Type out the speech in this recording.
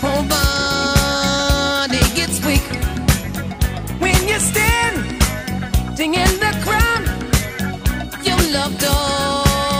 whole gets weak when you're in the crowd. Your love door.